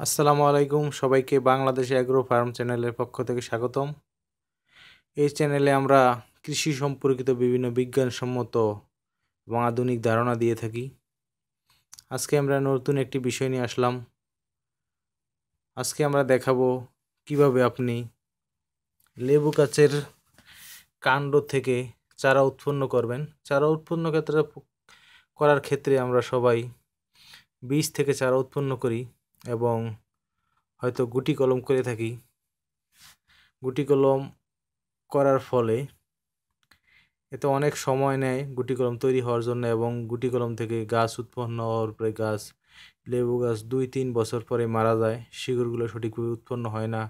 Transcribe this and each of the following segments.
আসসালামু আলাইকুম, সবাইকে বাংলাদেশ অ্যাগ্রো ফার্ম চ্যানেলের পক্ষ থেকে স্বাগতম। এই চ্যানেলে আমরা কৃষি সম্পর্কিত বিভিন্ন বিজ্ঞানসম্মত এবং আধুনিক ধারণা দিয়ে থাকি। আজকে আমরা নতুন একটি বিষয় নিয়ে আসলাম। আজকে আমরা দেখাবো কীভাবে আপনি লেবু গাছের কাণ্ড থেকে চারা উৎপন্ন করবেন। চারা উৎপন্ন ক্ষেত্রে করার ক্ষেত্রে আমরা সবাই বীজ থেকে চারা উৎপন্ন করি। এবং হয়তো গুটি কলম করে থাকি। গুটি কলম করার ফলে এতে অনেক সময় নেয় গুটি কলম তৈরি হওয়ার জন্য এবং গুটি কলম থেকে গাছ উৎপন্ন হওয়ার পরে গাছ, লেবু গাছ দুই তিন বছর পরে মারা যায়। শিকড়গুলো সঠিকভাবে উৎপন্ন হয় না।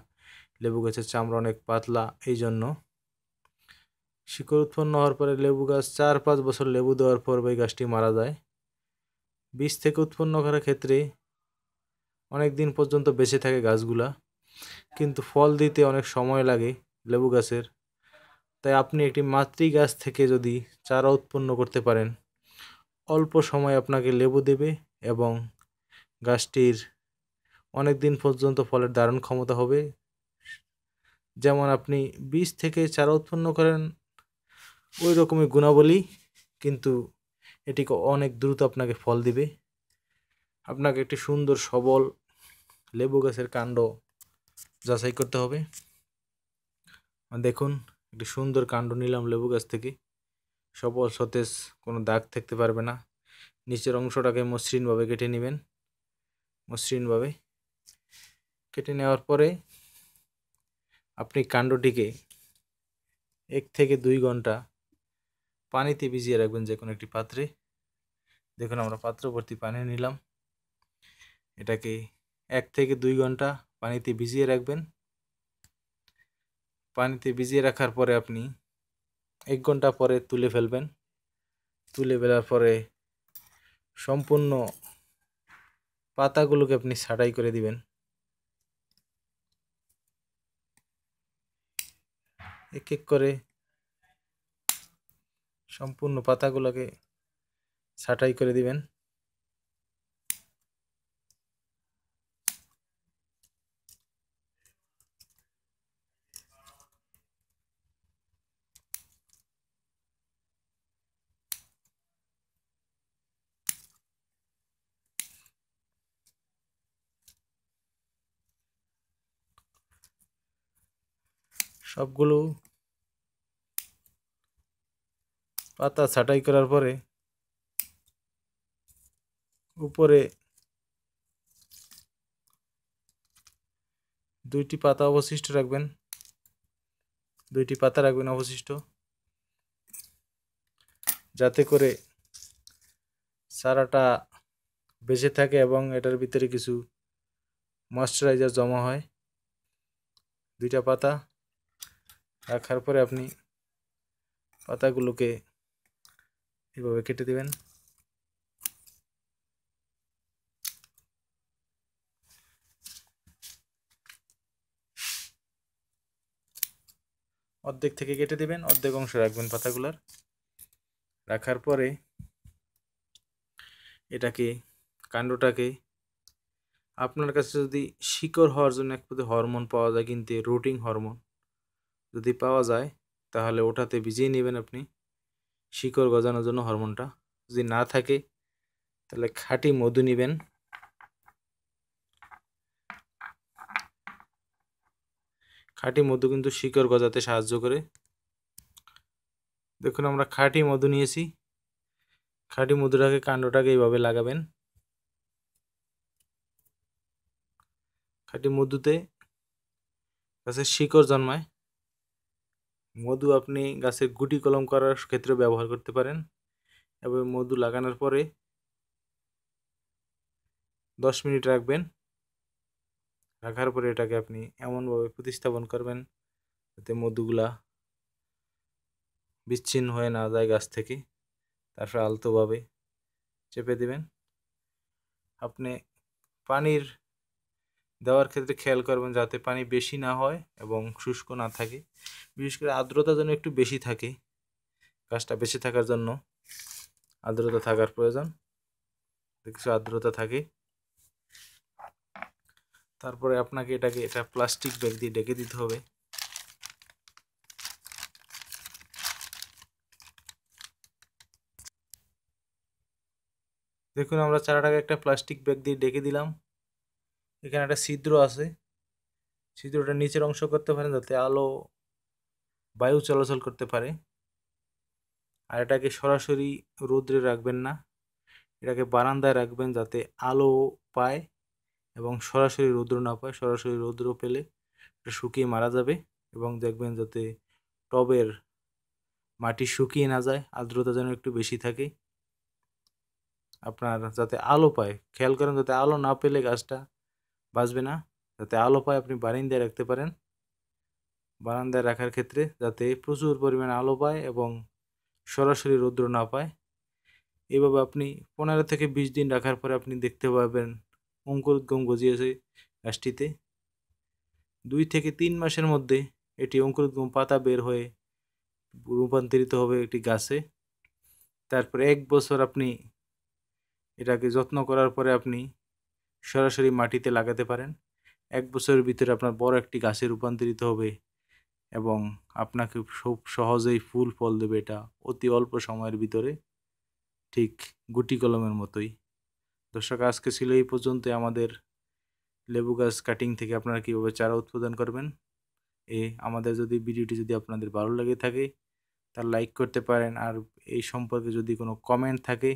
লেবু গাছের চামড়া অনেক পাতলা এই জন্য শিকড় উৎপন্ন হওয়ার পরে লেবু গাছ চার পাঁচ বছর লেবু দেওয়ার পর ওই গাছটি মারা যায়। বীজ থেকে উৎপন্ন করার ক্ষেত্রে অনেক দিন পর্যন্ত বেঁচে থাকে গাছগুলা, কিন্তু ফল দিতে অনেক সময় লাগে লেবু গাছের। তাই আপনি একটি মাতৃ গাছ থেকে যদি চারা উৎপন্ন করতে পারেন, অল্প সময় আপনাকে লেবু দেবে এবং গাছটির অনেক দিন পর্যন্ত ফলের ধারণ ক্ষমতা হবে। যেমন আপনি বীজ থেকে চারা উৎপন্ন করেন ওই রকমই গুণাবলী, কিন্তু এটি অনেক দ্রুত আপনাকে ফল দিবে। আপনাকে একটি সুন্দর, সবল লেবু গাছের কাণ্ড যাচাই করতে হবে। দেখুন, একটি সুন্দর কাণ্ড নিলাম লেবু গাছ থেকে। সবল, সতেজ, কোনো দাগ থাকতে পারবে না। নিচের অংশটাকে মসৃণভাবে কেটে নেবেন। মসৃণভাবে কেটে নেওয়ার পরে আপনি কাণ্ডটিকে এক থেকে দুই ঘণ্টা পানিতে ভিজিয়ে রাখবেন যে কোনো একটি পাত্রে। দেখুন, আমরা পাত্রবর্তী পানি নিলাম। এটাকে এক থেকে দুই ঘণ্টা পানিতে ভিজিয়ে রাখবেন। পানিতে ভিজিয়ে রাখার পরে আপনি এক ঘণ্টা পরে তুলে ফেলবেন। তুলে ফেলার পরে সম্পূর্ণ পাতাগুলোকে আপনি ছাটাই করে দিবেন। এক এক করে সম্পূর্ণ পাতাগুলোকে ছাটাই করে দিবেন। সবগুলো পাতা ছাটাই করার পরে উপরে দুইটি পাতা অবশিষ্ট রাখবেন। দুইটি পাতা রাখবেন অবশিষ্ট। যাতে করে সারাটা বেঁচে থাকে এবং এটার ভিতরে কিছু ময়শ্চারাইজার জমা হয়। দুইটা পাতা রাখার পরে আপনি পাতাগুলোকে এভাবে কেটে দেবেন। অর্ধেক থেকে কেটে দেবেন, অর্ধেক অংশ রাখবেন পাতাগুলার। রাখার পরে এটাকে, কাণ্ডটাকে আপনার কাছে যদি শিকড় হওয়ার জন্য এক হরমোন পাওয়া যায়, কিন্তু রুটিং হরমোন যদি পাওয়া যায়, তাহলে ওটাতে ভিজিয়ে নেবেন আপনি। শিকড় গজানোর জন্য হরমোনটা। যদি না থাকে, তাহলে খাঁটি মধু নেবেন। খাঁটি মধু কিন্তু শিকড় গজাতে সাহায্য করে। দেখুন, আমরা খাঁটি মধু নিয়েছি। খাঁটি মধুটাকে কাণ্ডটাকে এইভাবে লাগাবেন। খাঁটি মধুতে গাছের শিকড় জন্মায়। মধু আপনি গাছের গুটি কলম করার ক্ষেত্রে ব্যবহার করতে পারেন এবং মধু লাগানোর পরে দশ মিনিট রাখবেন। রাখার পরে এটাকে আপনি এমনভাবে প্রতিস্থাপন করবেন যাতে মধুগুলা বিচ্ছিন্ন হয়ে না যায় গাছ থেকে। তারপরে আলতোভাবে চেপে দেবেন। আপনি পানির দেওয়ার ক্ষেত্রে খেয়াল করবেন যাতে পানি বেশি না হয় এবং শুষ্ক না থাকে। বিশেষ করে আর্দ্রতা যেন একটু বেশি থাকে, গাছটা বেশি থাকার জন্য। আর্দ্রতা থাকার প্রয়োজন। কিছু আর্দ্রতা থাকে। তারপরে আপনাকে এটাকে, এটা প্লাস্টিক ব্যাগ দিয়ে ডেকে দিতে হবে। দেখুন, আমরা চারাটাকে একটা প্লাস্টিক ব্যাগ দিয়ে ডেকে দিলাম। এখানে একটা ছিদ্র আছে। ছিদ্রটা নিচের অংশ করতে পারেন যাতে আলো, বায়ু চলাচল করতে পারে। আর এটাকে সরাসরি রৌদ্রে রাখবেন না। এটাকে বারান্দায় রাখবেন যাতে আলো পায় এবং সরাসরি রৌদ্র না পায়। সরাসরি রৌদ্র পেলে এটা শুকিয়ে মারা যাবে এবং দেখবেন যাতে টবের মাটি শুকিয়ে না যায়, আর্দ্রতা যেন একটু বেশি থাকে। আপনার যাতে আলো পায়, খেয়াল করেন যাতে আলো না পেলে গাছটা বাঁচবে না। যাতে আলো পায় আপনি বারান্দায় রাখতে পারেন। বারান্দায় রাখার ক্ষেত্রে যাতে প্রচুর পরিমাণে আলো পায় এবং সরাসরি রৌদ্র না পায়। এইভাবে আপনি পনেরো থেকে বিশ দিন রাখার পরে আপনি দেখতে পাবেন অঙ্কুরোদ্গম গজিয়েছে গাছটিতে। দুই থেকে তিন মাসের মধ্যে এটি অঙ্কুরোদ্গম পাতা বের হয়ে রূপান্তরিত হবে একটি গাছে। তারপরে এক বছর আপনি এটাকে যত্ন করার পরে আপনি সরাসরি মাটিতে লাগাতে পারেন। এক বছরের ভিতরে আপনার বড় একটি গাছে রূপান্তরিত হবে এবং আপনাকে খুব সহজেই ফুল ফল দেবে এটা অতি অল্প সময়ের ভিতরে, ঠিক গুটি কলমের মতোই। দর্শক, আজকে ছিল এই পর্যন্ত আমাদের লেবু গাছ কাটিং থেকে আপনারা কীভাবে চারা উৎপাদন করবেন, এ আমাদের যদি ভিডিওটি যদি আপনাদের ভালো লাগে থাকে তার লাইক করতে পারেন। আর এই সম্পর্কে যদি কোনো কমেন্ট থাকে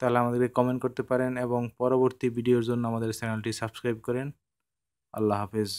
তাহলে আমাদেরকে কমেন্ট করতে পারেন এবং পরবর্তী ভিডিওর জন্য আমাদের চ্যানেলটি সাবস্ক্রাইব করেন। আল্লাহ হাফেজ।